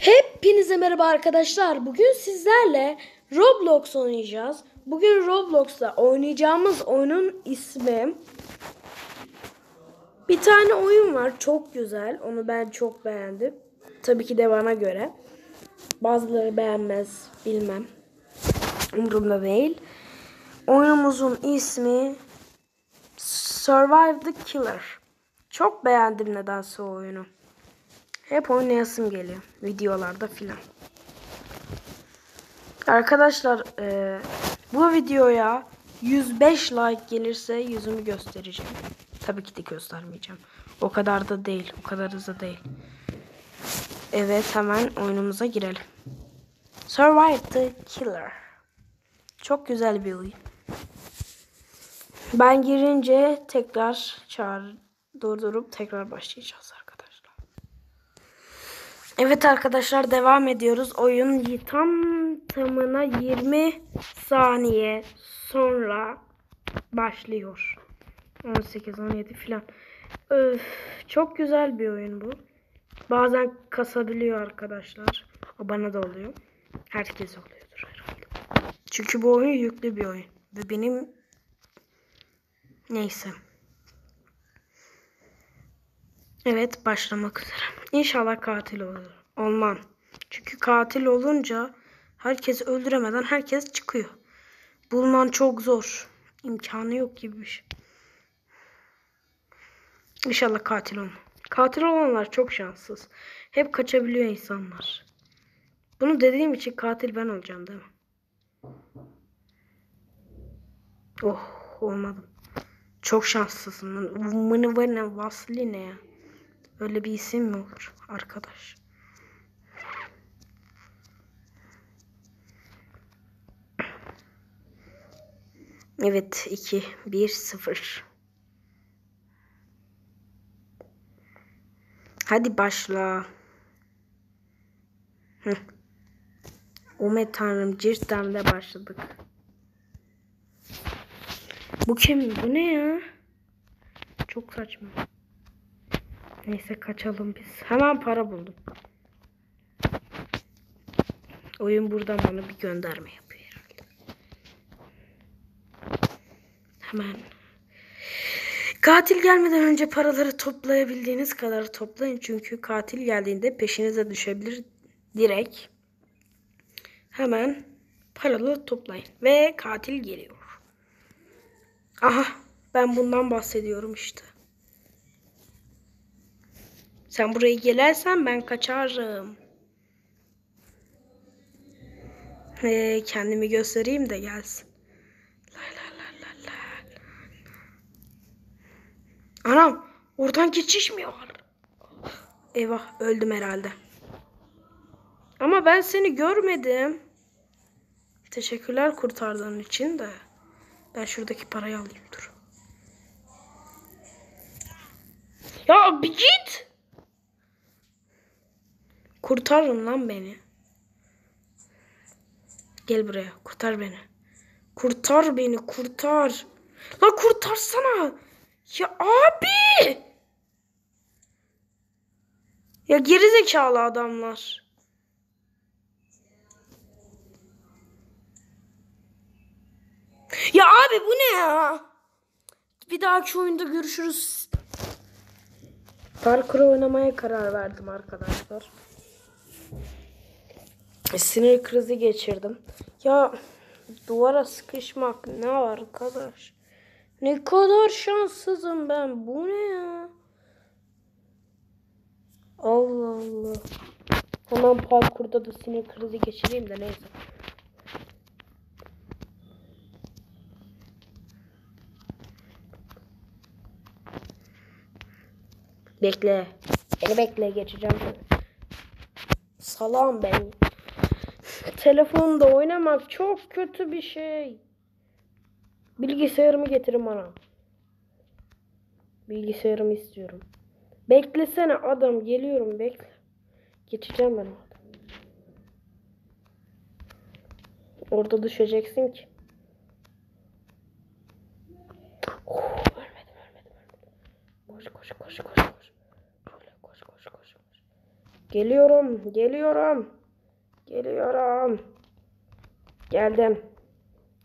Hepinize merhaba arkadaşlar. Bugün sizlerle Roblox oynayacağız. Bugün Roblox'ta oynayacağımız oyunun ismi bir tane oyun var. Çok güzel. Onu ben çok beğendim. Tabii ki de bana göre. Bazıları beğenmez. Bilmem. Umurumda değil. Oyunumuzun ismi Survive the Killer. Çok beğendim nedense oyunu. Hep oynayasım geliyor. Videolarda filan. Arkadaşlar e, bu videoya 105 like gelirse yüzümü göstereceğim. Tabii ki de göstermeyeceğim. O kadar da değil. O kadar hızlı değil. Evet hemen oyunumuza girelim. Survive the Killer. Çok güzel bir oyun. Ben girince tekrar çağır durdurup tekrar başlayacağız arkadaşlar. Evet arkadaşlar devam ediyoruz. Oyun tam tamına 20 saniye sonra başlıyor. 18 17 filan. Çok güzel bir oyun bu. Bazen kasabiliyor arkadaşlar. O bana da oluyor. Herkes oluyordur herhalde. Çünkü bu oyun yüklü bir oyun. Ve benim neyse. Evet başlamak üzere. İnşallah katil olur. Olmam. Çünkü katil olunca herkes öldüremeden herkes çıkıyor. Bulman çok zor. İmkanı yok gibi bir şey. İnşallah katil olma. Katil olanlar çok şanssız. Hep kaçabiliyor insanlar. Bunu dediğim için katil ben olacağım değil mi? Oh olmadım. Çok şanslısın. Mınıvene Vasli ne ya? Öyle bir isim mi olur arkadaş? Evet 2 1 0 Hadi başla. Hı. Ume tanrım cidden de başladık. Bu kim? Bu ne ya? Çok saçma. Neyse kaçalım biz. Hemen para buldum. Oyun buradan bana bir gönderme yapıyor herhalde. Hemen. Katil gelmeden önce paraları toplayabildiğiniz kadar toplayın. Çünkü katil geldiğinde peşinize düşebilir direkt. Hemen paraları toplayın. Ve katil geliyor. Aha ben bundan bahsediyorum işte. Sen buraya gelersen ben kaçarım. Ee, kendimi göstereyim de gelsin. La la la la la. Anam oradan geçiş mi var? Eyvah öldüm herhalde. Ama ben seni görmedim. Teşekkürler kurtardığın için de. Ben şuradaki parayı alayım dur. Ya bir git. Kurtarın lan beni. Gel buraya. Kurtar beni. Kurtar beni. Kurtar. La kurtarsana. Ya abi. Ya gerizekalı adamlar. Ya abi bu ne ya? Bir dahaki oyunda görüşürüz. Parkur oynamaya karar verdim arkadaşlar. Sinir krizi geçirdim. Ya duvara sıkışmak ne arkadaş? Ne kadar şanssızım ben. Bu ne ya? Allah Allah. Hemen parkurda da sinir krizi geçireyim de neyse. Bekle. Beni bekle geçeceğim. Salam ben. Telefonda oynamak çok kötü bir şey. Bilgisayarımı getirin bana. Bilgisayarımı istiyorum. Beklesene adam geliyorum bekle. Geçeceğim ben orada. Orada düşeceksin ki. Oh, ölmedim ölmedim ölmedim. Koş koş koş koş koş. Şöyle koş koş koş koş. Geliyorum, geliyorum. Geliyorum. Geldim.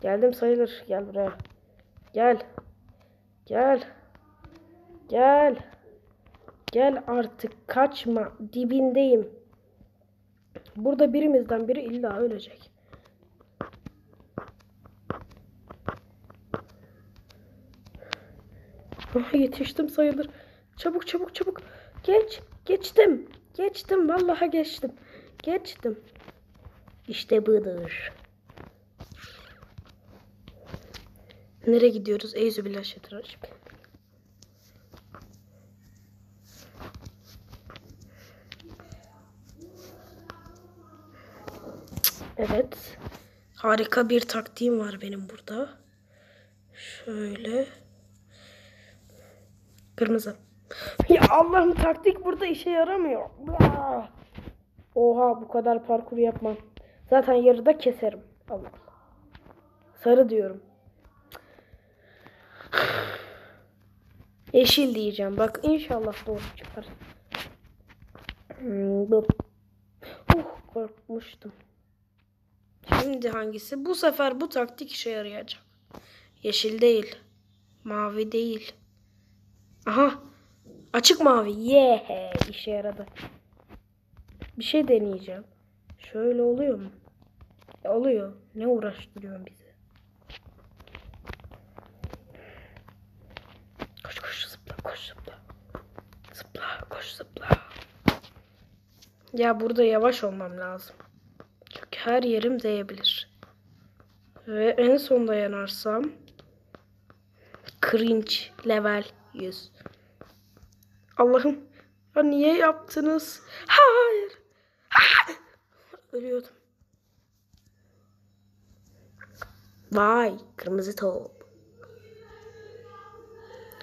Geldim sayılır. Gel buraya. Gel. Gel. Gel. Gel artık kaçma. Dibindeyim. Burada birimizden biri illa ölecek. Yetiştim sayılır. Çabuk çabuk çabuk. Geç. Geçtim. Geçtim. Vallahi geçtim. Geçtim. İşte budur. Nereye gidiyoruz? Eyzü billah şeytanirracim. Evet. Harika bir taktiğim var benim burada. Şöyle. Kırmızı. Ya Allah'ım taktik burada işe yaramıyor. Oha bu kadar parkur yapmam. Zaten yarıda keserim. Allah. Sarı diyorum. Yeşil diyeceğim. Bak inşallah doğru çıkar. Uh korkmuştum. Şimdi hangisi? Bu sefer bu taktik işe yarayacak. Yeşil değil. Mavi değil. Aha. Açık mavi. Yeah. işe yaradı. Bir şey deneyeceğim. Şöyle oluyor mu? E, oluyor. Ne uğraştırıyorsun bizi? Koş koş zıpla koş zıpla. Zıpla koş zıpla. Ya burada yavaş olmam lazım. Çünkü her yerim değebilir. Ve en sonda yanarsam cringe level 100. Allah'ım ya niye yaptınız? Hayır. Ah! Ölüyordum. Vay kırmızı top.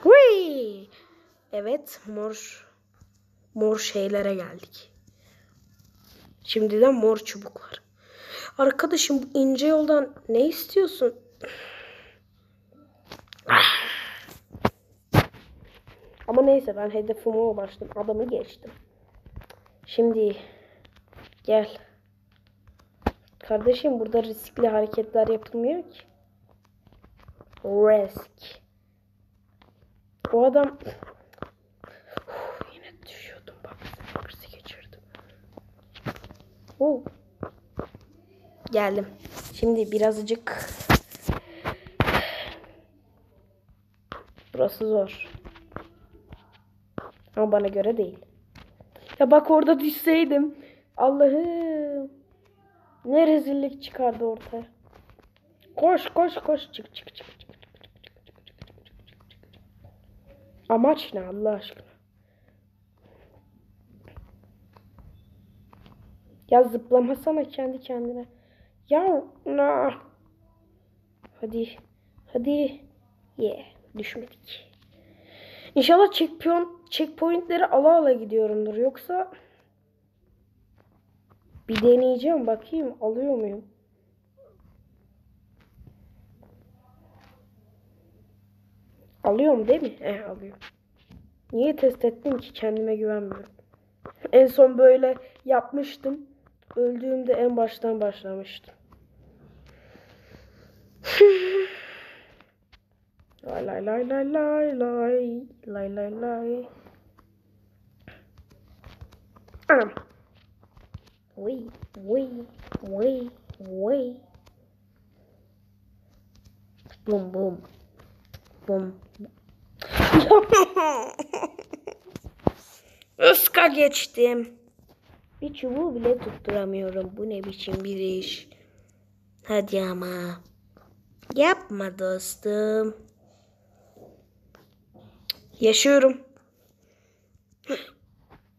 Huy! Evet mor mor şeylere geldik. Şimdiden mor çubuklar. Arkadaşım bu ince yoldan ne istiyorsun? Ama neyse ben hedefime ulaştım. Adamı geçtim. Şimdi gel. Kardeşim burada riskli hareketler yapılmıyor ki. Risk. O adam yine düşüyordum bak. Krizi geçirdim. Oo. Geldim. Şimdi birazcık Burası zor. Ama bana göre değil. Ya bak orada düşseydim. Allah'ım. Ne rezillik çıkardı ortaya. Koş koş koş çık çık çık çık. Amaç ne Allah aşkına? Ya zıplamasana kendi kendine. Ya na. Hadi. Hadi. Yeah. Düşmedik. İnşallah checkpoint, checkpointleri ala ala gidiyorumdur. Yoksa bir deneyeceğim bakayım alıyor muyum? Alıyorum değil mi? Eh alıyorum. Niye test ettim ki kendime güvenmiyorum. En son böyle yapmıştım. Öldüğümde en baştan başlamıştım. lay lay lay lay lay lay lay lay lay. Anam. Vıy vıy vıy vıy. Bum bum. Bum. Iska geçtim. Bir çubuğu bile tutturamıyorum. Bu ne biçim bir iş. Hadi ama. Yapma dostum. Yaşıyorum.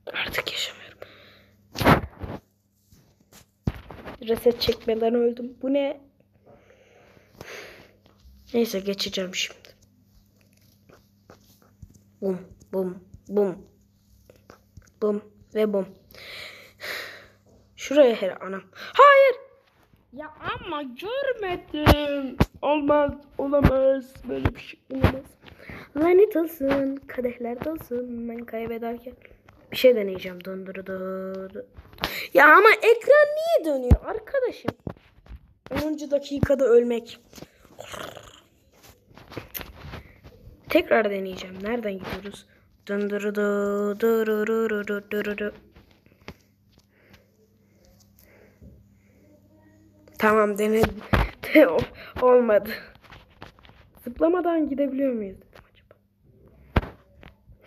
Artık yaşamıyorum. Reset çekmeden öldüm. Bu ne? Neyse geçeceğim şimdi. Bum bum bum. Bum ve bum. Şuraya her anam. Hayır. Ya ama görmedim. Olmaz, olamaz. Böyle bir şey olamaz. Lanet olsun. Kadehler olsun. Ben kaybederken. Bir şey deneyeceğim. Döndürdü. Ya ama ekran niye dönüyor arkadaşım? 10. dakikada ölmek. Tekrar deneyeceğim. Nereden gidiyoruz? Tamam denedim. Olmadı. Zıplamadan gidebiliyor muyuz.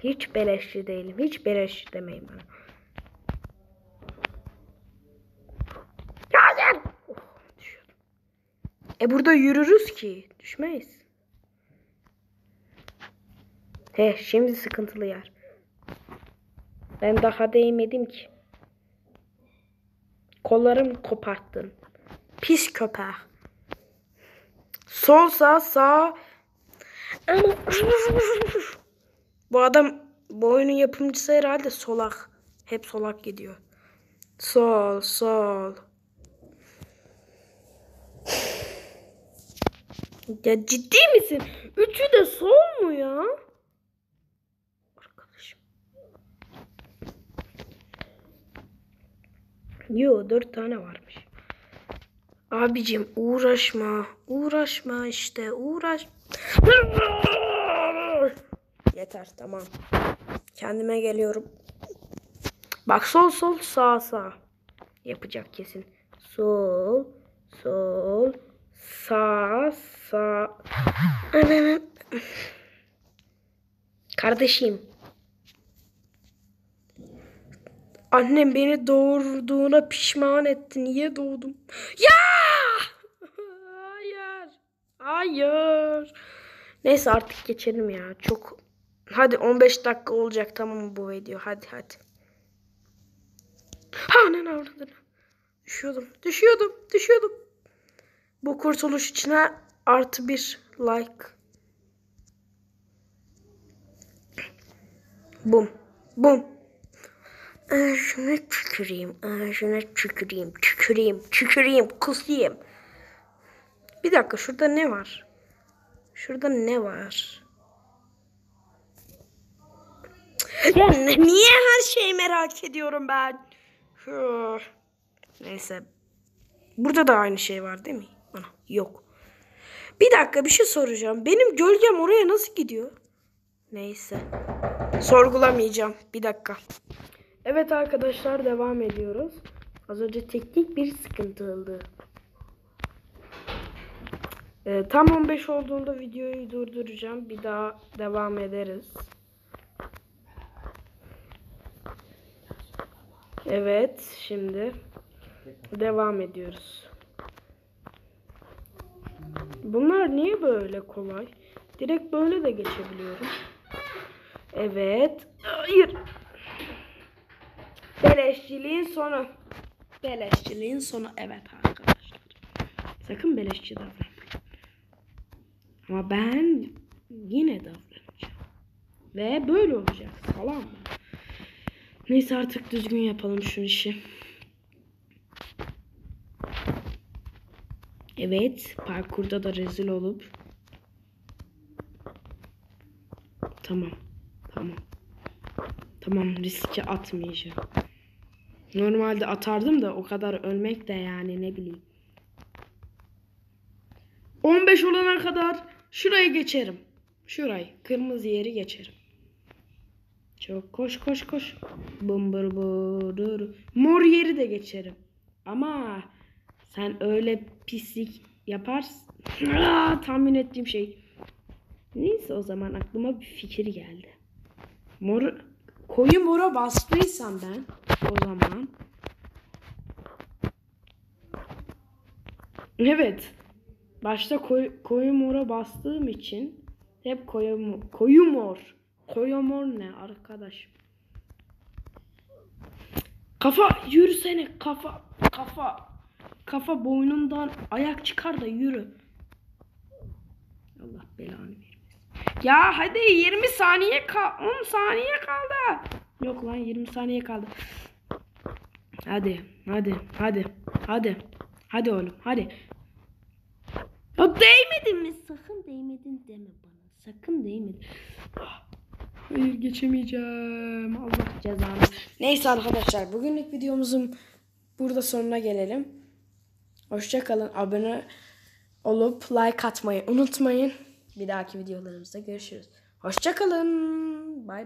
Hiç beleşçi değilim. Hiç beleşçi demeyin bana. Hayır. Oh, düşüyordum. E burada yürürüz ki. Düşmeyiz. He şimdi sıkıntılı yer. Ben daha değmedim ki. Kollarım koparttın. Pis köpek. Sol sağ sağ. Bu adam bu oyunun yapımcısı herhalde solak. Hep solak gidiyor. Sol sol. Ya ciddi misin? Üçü de sol mu ya? Arkadaşım. Yo dört tane varmış. Abicim uğraşma. Uğraşma işte uğraş. Yeter tamam. Kendime geliyorum. Bak sol sol sağ sağ. Yapacak kesin. Sol sol sağ sağ. Ananın. Kardeşim. Annem beni doğurduğuna pişman etti. Niye doğdum? Ya! Hayır. Hayır. Neyse artık geçelim ya. Çok Hadi 15 dakika olacak tamam bu video. Hadi hadi. Ha ne avradını. Düşüyordum. Düşüyordum. Düşüyordum. Bu kurtuluş için artı bir like. Bum. Bum. Ağzına tüküreyim. Ağzına tüküreyim. Tüküreyim. Tüküreyim. Kusayım. Bir dakika şurada ne var? Şurada ne var? Ya niye her şeyi merak ediyorum ben? Neyse. Burada da aynı şey var değil mi? Ana, yok. Bir dakika bir şey soracağım. Benim gölgem oraya nasıl gidiyor? Neyse. Sorgulamayacağım. Bir dakika. Evet arkadaşlar devam ediyoruz. Az önce teknik bir sıkıntı oldu. Ee, tam 15 olduğunda videoyu durduracağım. Bir daha devam ederiz. Evet, şimdi devam ediyoruz. Bunlar niye böyle kolay? Direkt böyle de geçebiliyorum. Evet. Hayır. Beleşçiliğin sonu. Beleşçiliğin sonu. Evet arkadaşlar. Sakın beleşçi davranmayın. Ama ben yine davranacağım. Ve böyle olacak. Tamam mı? Neyse artık düzgün yapalım şu işi. Evet, parkurda da rezil olup. Tamam. Tamam. Tamam, riske atmayacağım. Normalde atardım da o kadar ölmek de yani ne bileyim. 15 olana kadar şurayı geçerim. Şurayı, kırmızı yeri geçerim. Çok koş koş koş. Bumbur budur. Mor yeri de geçerim. Ama sen öyle pislik yaparsın. Aa, tahmin ettiğim şey. Neyse o zaman aklıma bir fikir geldi. Mor koyu mora bastıysam ben o zaman Evet. Başta koyu, koyu mora bastığım için hep koyu, koyu mor. Koyu mor ne arkadaş? Kafa yürüsene kafa kafa kafa boynundan ayak çıkar da yürü. Allah belanı vermesin. Ya hadi 20 saniye kal 10 saniye kaldı. Yok lan 20 saniye kaldı. Hadi hadi hadi hadi. Hadi oğlum hadi. Ya değmedin mi? Sakın değmedin deme bana. Sakın değmedin. Hayır geçemeyeceğim. Allah. Cezanı. Neyse arkadaşlar bugünlük videomuzun burada sonuna gelelim. Hoşçakalın. Abone olup like atmayı unutmayın. Bir dahaki videolarımızda görüşürüz. Hoşçakalın. Bay bay.